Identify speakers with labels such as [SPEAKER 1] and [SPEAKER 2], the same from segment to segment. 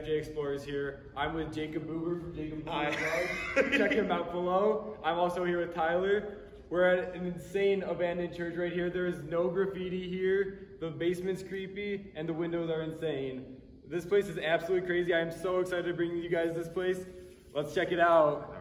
[SPEAKER 1] What's up, guys? KFJ Explores here. I'm with Jacob Buber from Jacob Buber Vlog. Check him out below. I'm also here with Tyler. We're at an insane abandoned church right here. There is no graffiti here. The basement's creepy, and the windows are insane. This place is absolutely crazy. I am so excited to bring you guys this place. Let's check it out.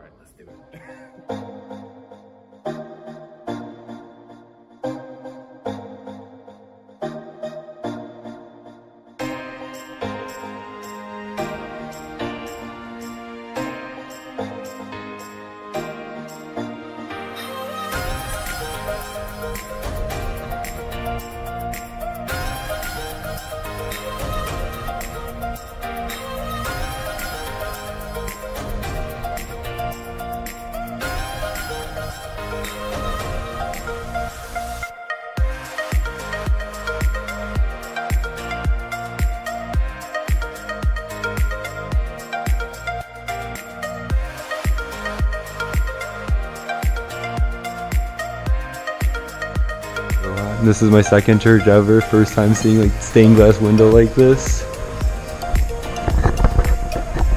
[SPEAKER 2] This is my second church ever. First time seeing like stained glass window like this.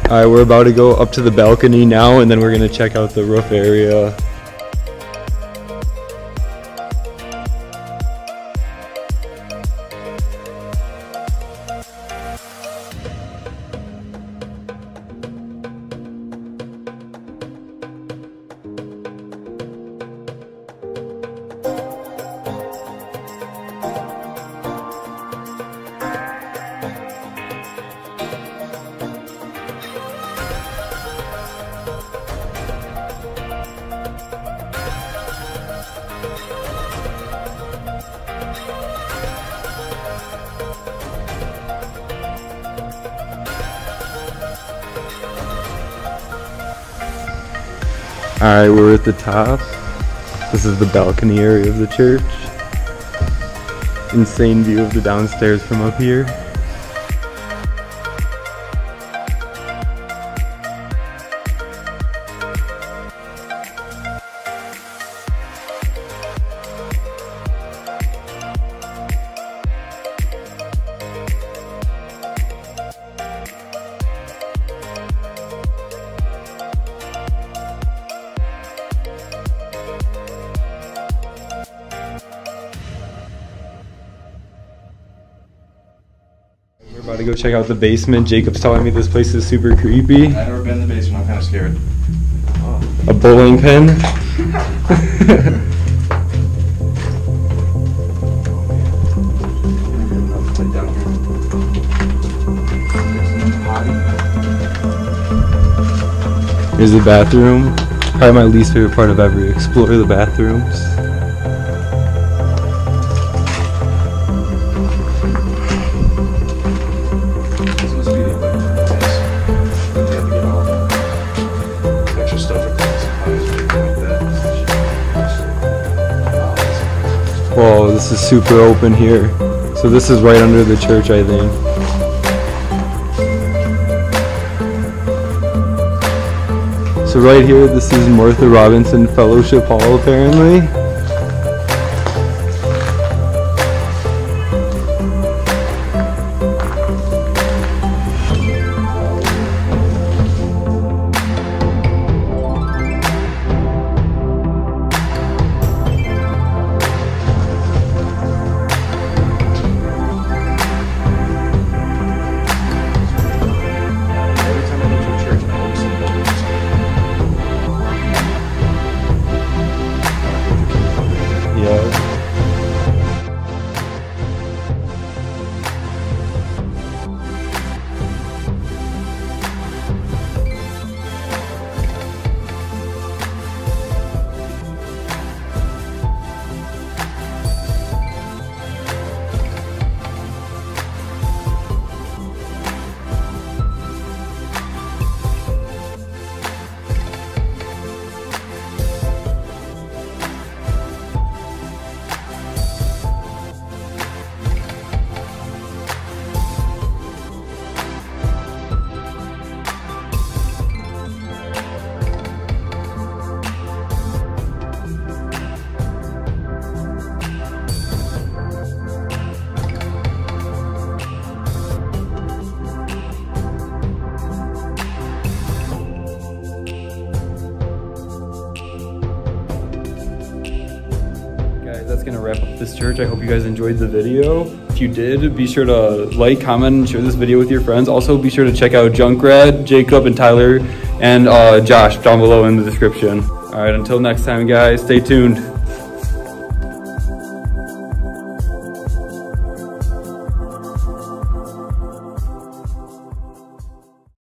[SPEAKER 2] Alright, we're about to go up to the balcony now and then we're gonna check out the roof area. Alright, we're at the top. This is the balcony area of the church. Insane view of the downstairs from up here. About to go check out the basement. Jacob's telling me this place is super creepy.
[SPEAKER 3] I've never been in the basement. I'm kind of scared.
[SPEAKER 2] A bowling pin. Here's the bathroom. Probably my least favorite part of ever. Explore the bathrooms.
[SPEAKER 3] That.
[SPEAKER 2] Whoa, this is super open here. So this is right under the church, I think. So right here, this is Martha Robinson Fellowship Hall, apparently. This church. I hope you guys enjoyed the video. If you did, be sure to like, comment, and share this video with your friends. Also, be sure to check out Junkrat, Jacob, and Tyler, and uh, Josh down below in the description. All right, until next time, guys, stay tuned.